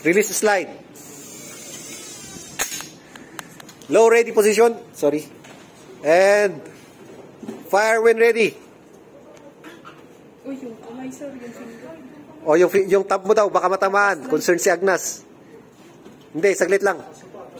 Release slide. Low ready position. Sorry. And fire when ready. Uy, yung kamay, sir. Yung finger. O yung, yung tab mo daw, baka matamaan. Concern si Agnas. Hindi, saglit lang.